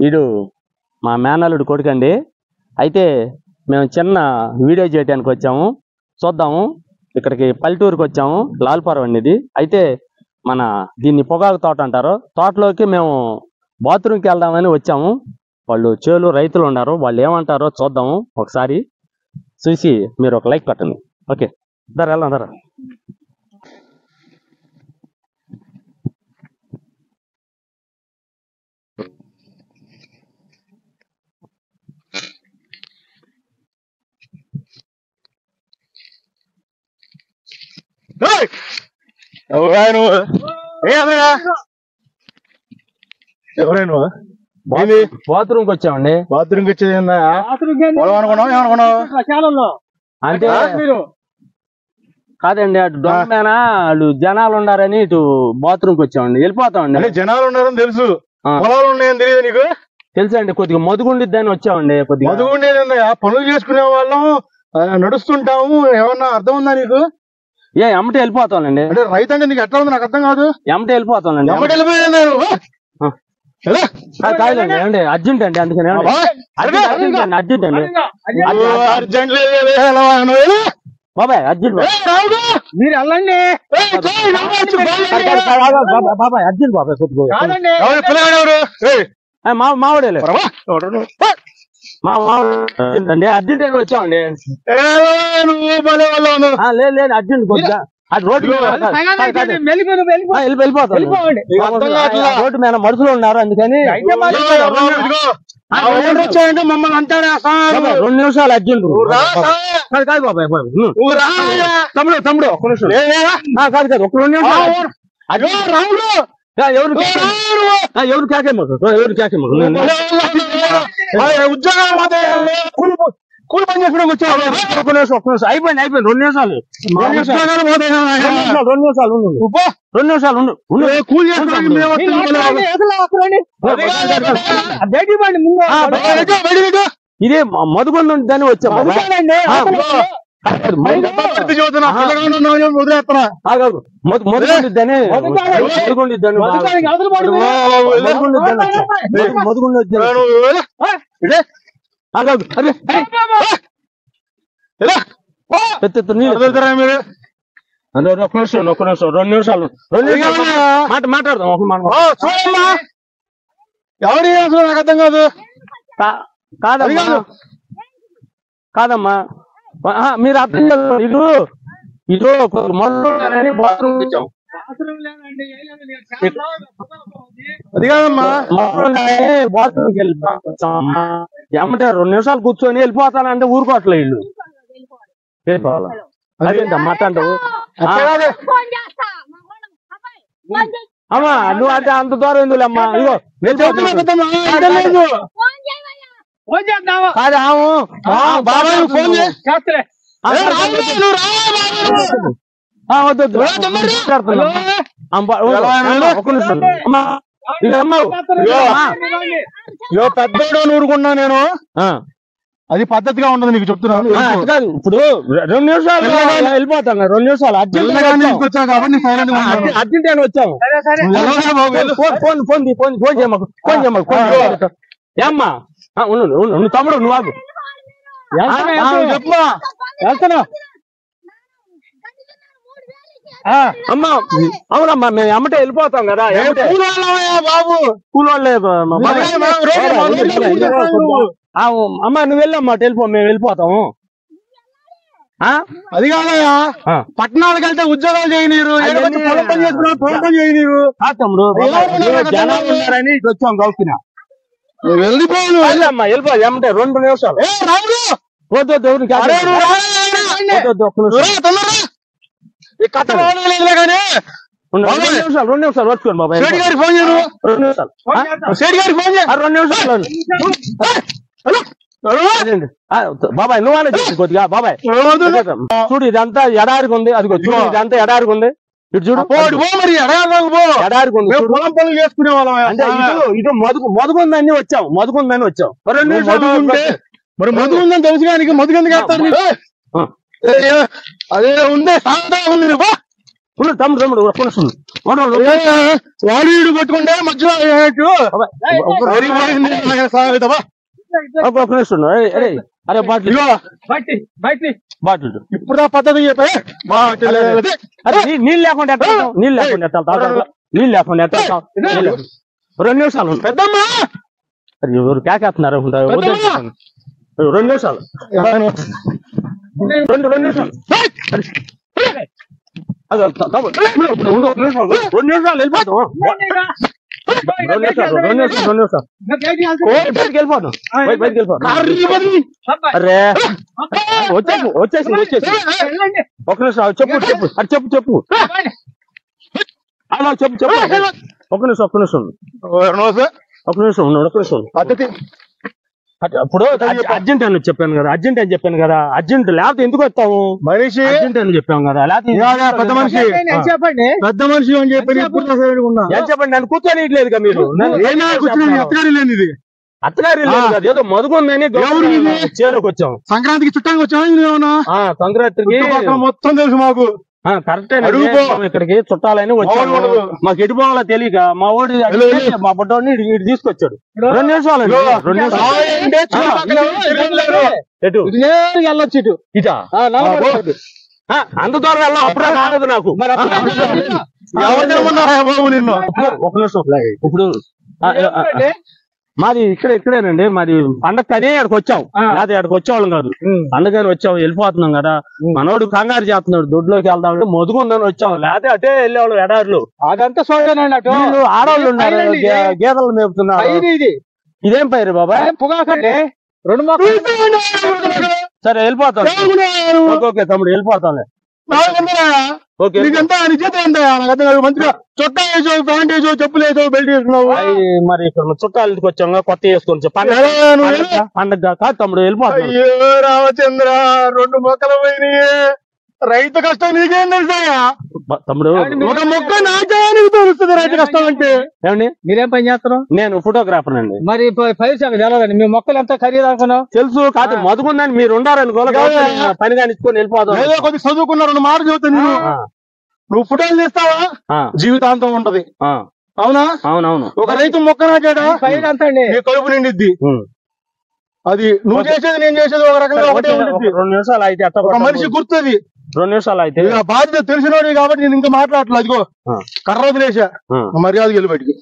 వీడు మా మేనల్లుడు కొడుకండి. అయితే మేము చిన్న వీడియో చేయడానికి వచ్చాము. చూద్దాము. ఇక్కడికి పల్లెటూరుకి వచ్చాము. లాల్పురం అనేది అయితే మన దీన్ని పొగాకు తోట అంటారు. తోటలోకి మేము బాత్రూమ్కి వెళ్దామని వచ్చాము. వాళ్ళు చేలు రైతులు ఉన్నారు. వాళ్ళు ఏమంటారో చూద్దాము ఒకసారి. చూసి మీరు ఒక లైక్ కట్టండి. ఓకే. ధర వెళ్దాం ధర ఎవరా నువ్వు? ఎవరే నువ్వు? ఏంది బాత్రూమ్కి వచ్చామండి. వచ్చేది పొలం అనుకున్నావు? ఏమనుకున్నావు అంటే కాదండి అటు దొంగమేనా? వాళ్ళు జనాలు ఉండారని ఇటు బాత్రూమ్కి వచ్చామండి. వెళ్ళిపోతామండి. అంటే జనాలు ఉన్నారని తెలుసు. ఆ. పొలాలు ఉన్నాయని తెలియదు నీకు? తెలుసండి కొద్దిగా మదుగుండిద్దని వచ్చామండి కొద్దిగా. మధుగుండేది ఏందయ్యా? పనులు చేసుకునే వాళ్ళం నడుస్తుంటాము ఏమన్నా అర్థం ఉందా నీకు? ఏ ఎమ్మటి వెళ్ళిపోతానండి అంటే రైతు అంటే నీకు ఎట్లా ఉంది? నాకు అర్థం కాదు. ఎమ్మటి వెళ్ళిపోతానండి ఎమ్మటి వెళ్ళిపోయింది నువ్వు. ఆ. ఎలా? కాదు- కాదులేండి ఏమండి అర్జెంట్ అండి అందుకని అర్జెంట్ అండి అర్జెంట్ అండి. అర్జెంట్? బాబాయ్ అర్జెంట్? మీరు వెళ్ళండి. బాబాయ్, బాబాయ్ అర్జెంట్ బాబాయ్ కొద్దిగా ఎవరు ఎవరు? మా మావిడేలే పరమా, ఎవరు నువ్వు? ఏ, మా మావిడ అండి అర్జెంట్ అని వచ్చామండి. ఆ, లేదు లేదు అర్జెంట్ కొద్దిగా అది రోడ్డు మీద కాదు, కాదు, కాదు. వెళ్ళిపోయి వెళ్ళిపో ఆ, వెళ్ళి- వెళ్ళిపోతాను వెళ్ళిపోండి నీకు అర్థం కావట్లా. రోడ్డు మీద మనుషులు ఉన్నారు అందుకని వచ్చాయంటే మమ్మల్ని? బాబాయ్, రెండు నిమిషాలు అర్జెంట్. కాదు కాదు బాబాయ్. తమ్ముడు తమ్ముడు ఒక్క నిమిషం కాదు కాదు ఒక్క రెండు ఆ నిమిషాలు రాముడు. ఎవరు ఏ, కేకే-. ఆ, ఎవరు కేకేమ్మకు ఎవరు ఉద్యోగాలు పోతే కూలి పని చేసుకోవడానికి వచ్చావు ఒక్క నిమిషం ఒక్క నిమిషం. అయిపోయింది అయిపోయింది. రెండు నిమిషాలు. రెండు నిమిషాలు. ఉద్యోగాలు పోతే రెండు నిమిషాలు రెండు నిమిషాలు ఉండు. రెండు నిమిషాలు ఉండు. కూలి ముందు. పెట్టు. ఇదే మధుకొండ ఉంటుందని వచ్చాం? బాబాయ్. మధుకోనండి, ఆ, అవతల ఇదిగో. కాదు, మరి మధు- డబ్బా పెట్టి చదువుతున్నా. ఆహా. పిల్లగాడు ఉన్నావు, ఏం వదిలేస్తున్నా. ఆ, కాదు. మధు- మధుకొండిద్దని మధుకోనండి. మధుకొండిద్దని బాగా- మధుకోనికి అవతల పడి ఓ, ఓ, ఓ, ఇలా. మధుకొండిద్దని వచ్చాం. మధు- మధుకొండిద్దని ఏ, వచ్చాం. నువ్వు వెళ్ళ. ఇదే. ఆ, కాదు. అరే, ఇలా. ఎత్తు, ఎత్తు, నీళ్ళు ఎత్తు. వదులుతారా మీరు అరే, ఒక్క నిమిషం ఒక్క నిమిషం రెండు నిమిషాలు రెండు నిమిషాలు మాట మాట్లాడదాం ఒక మాట ఓ, చూడమ్మా ఎవరి అసలు నాకు అర్థం కాదు కా- కాదమ్మా అది కాదు. కాదమ్మా ఆహా, మీరు అర్థం చేసుకోండి. ఇటు ఇటు మొదలు బాత్రూమ్ ఇచ్చాం. అది కాదమ్మా. బాత్రూమ్కి ఏమంటే రెండు నిమిషాలు కూర్చొని వెళ్ళిపోతానంటే ఊరుకోవట్లే ఇల్లు వెళ్ళిపోవాలా? అదేంటా మాట అంటావు ఆ, ఫోన్ చేస్తా మా మేడం అబ్బాయి ఫోన్ చేయి. అమ్మా నువ్వు అంటే అంత దూరం ఎందుకులేమ్మా ఇగో నేను చెప్తున్నా పెద్దమ్మా, అర్థం లేదు. ఫోన్ చేద్దామా కాదు ఆము బాబాయ్ ఫోన్ పెద్దోడు నేను ఆ, అది పద్ధతిగా ఉండదు నీకు చెప్తున్నాను ఆ, అది కాదు. ఇప్పుడు రెండు నిమిషాలు వెళ్ళిపోతాను రెండు నిమిషాలు అర్జెంట్ కాబట్టి. అర్జెంట్ అని వచ్చాము. ఫోన్ ఫోన్ ఫోన్ ఫోన్ చేయమ్మా ఫోన్ చేయమ్మా ఫోన్ చేయమ్మా. ఏమ్మా ఉండు నువ్వు తమ్ముడు నువ్వు ఆగు. వెళ్తున్నా. అమ్మా అవునమ్మా మేము ఎమ్మటే వెళ్ళిపోతాం కదా బాబు. ఆ, అమ్మా నువ్వు వెళ్ళమ్మా వెళ్ళిపో మేము వెళ్ళిపోతాము ఆ? అది కాదయ్యా. పట్టణాలకు వెళ్తే ఉద్యోగాలు చేయనీరు. పొలం పని చేసుకున్నా పొలం పని చేయనీరు. కాదు తమ్ముడు. జనాలు? ఉన్నారని ఇటు వచ్చాం గౌకిన వెళ్ళమ్మా వెళ్ళిపో రెండు నిమిషాలు. వద్దు బాబాయ్. రెండు నిమిషాలు రెండు నిమిషాలు వచ్చుకోండి బాబాయ్ సేటి గారికి ఫోన్ చేయను. రెండు నిమిషాలు. ఆ? సేటి గారికి ఫోన్ చేయ. ఆ, రెండు నిమిషాలు హలో హలో. అదేంటి? ఆ, బాబాయ్ నువ్వు కొద్దిగా బాబాయ్. చూడు ఇదంతా ఎడారికి ఉంది అదిగో చూడు ఇదంతా ఎడారికి ఉంది ఇటు చూడు. మరి చూడు. పొలం పనులు చేసుకునే వాళ్ళం అంటే ఇటు ఇటు మధుకు మధుకుందని వచ్చాం మధుకుందని వచ్చాం. మరి మధు ఉందని తెలుసు కానీ వేస్తారు. ఏ, ఏ, అదే ఉంది సాంతా ఉంది తమ్ముడు వాడు వీడు కొట్టుకుంటే మధ్యలో సాగుతావా? అరే, అరే అరే బాటిల్ బాటిల్. ఇప్పుడు ఆ పద్ధతి అరే నీళ్ళు లేకుండా? నీళ్ళు లేకుండా? నీళ్ళు లేకుండా. రెండు నిమిషాలు. పెద్దమ్మా! అది ఎవరు కేకేస్తున్నారు. రెండు నిమిషాలు. రెండు రెండు నిమిషాలు. అది. రెండు నిమిషాలు వెళ్ళిపోతాం ఓ, బయటికి అరే వచ్చేసి వచ్చేసి వచ్చేసి ఒక నిమిషం చెప్పు చెప్పు అది చెప్పు చెప్పు అలా చెప్పు చెప్పు ఒక నిమిషం ఒక నిమిషం. ఒక నిమిషం ఉండు, ఒక నిమిషం. పద్ధతి అప్పుడు అర్జ- అర్జెంట్ అని చెప్పాను కదా అర్జెంట్ అని చెప్పాను కదా అర్జెంట్ లేకపోతే ఎందుకు వస్తాము మనిషి అర్జెంట్ అని చెప్పాం కదా లేకపోతే పెద్ద మనిషి చెప్పండి. పెద్ద మనిషి అని చెప్పి ఇప్పుడు ఉన్నా ఏం చెప్పండి? నన్ను కూర్చొని ఇట్లేదు మీరు. లేని ఇది అత్తగారి ఏదో మధుకుందని ఎవరు ఇది? చేరుకు వచ్చాం సంక్రాంతికి చుట్టానికి వచ్చామా ఇది ఏమన్నా? ఆ సంక్రాంతికి మొత్తం తెలుసు మాకు. కరెక్ట్. ఇక్కడికి చుట్టాలని ఉండదు. మాకు ఎటు పోవాలో తెలియక మా ఓడి. మా బుడ్డోడిని ఇటు తీసుకొచ్చాడు. రెండు నిమిషాలు రెండు నిమిషాలు. ఎటు ఇటు వెళ్ళొచ్చు అంత దూరం వెళ్ళాం అప్పుడే కాలేదు నాకు. బాబు నిన్ను? ఒక నిమిషం. ఇప్పుడు? మాది ఇక్కడ ఇక్కడేనండి మాది పండగ అదే ఇక్కడికి వచ్చాం. లేకపోతే ఇక్కడికి వచ్చేవాళ్ళం కాదు. పండగని వచ్చాం వెళ్ళిపోతున్నాం కదా. మనోడు కంగారు చేస్తున్నాడు దొడ్లోకి వెళ్దాం అంటే మొదుగుందని వచ్చాం. లేకపోతే అటే వెళ్ళేవాళ్ళు ఎడారులు. అదంతా వీళ్ళు ఆడవాళ్ళు ఉన్నారు గేదెలు మేపుతున్నారు. ఇది. పైరు బాబాయ్? ఏం పొగాకండి. రెండు మొక్కలు. సరే వెళ్ళిపోతాం. ఓకే ఓకే తమ్ముడు వెళ్ళిపోతాంలే. ఓకే. నీకంతా? నిజత ఎంత? నాకు అర్థం కాదు. మంచిగా చొక్కా వేసావు ప్యాంట్ వేసావు చెప్పులు వేసావు బెల్ట్ వేసుకున్నావు. మరి ఇక్కడ చుట్టాల ఇంటికి వచ్చాం కదా, కొత్త వేసుకొని పండగ కాదు తమ్ముడు వెళ్ళిపోతాం అయ్యో రామచంద్ర రెండు మొక్కలు పోయినాయి. రైతు కష్టం నీకేం తెలుసా తమ్ముడు ఒక మొక్క నాటానికి తెలుస్తుంది రైతు కష్టం అంటే. ఏమండి? మీరేం పని చేస్తారు? నేను ఫోటోగ్రాఫర్ అండి మరి పైరు మీ మొక్కలు ఎంత ఖరీదు అనుకున్నావు? తెలుసు కాదు మధుకుందని మీరు ఉండారనుకో కాదు. పని కానిచ్చుకొని వెళ్ళిపోతాం ఏదో కొద్ది చదువుకున్న రెండు మాటలు చెబుతా నేను. ఆ, నువ్వు ఫోటోలు తీస్తావా? జీవితాంతం ఉంటది. అవునా? అవునవును. ఒక రైతు మొక్క నాటాడా? పైరు ఎంత అండి? నీ కడుపు నిండిద్ది. అది నువ్వు చేసేది నేను చేసేది ఒక రకంగా ఒకటే ఉంటుంది రెండు నిమిషాలు అయితే? మనిషి గుర్తుంది. రెండు నిమిషాలు అయితే బాధ్యత తెలిసినోడి కాబట్టి నేను ఇంకా మాట్లాడట్లేదు అదిగో. కర్ర వదిలేసా ఆ. మర్యాదకి వెళ్ళి బయటికి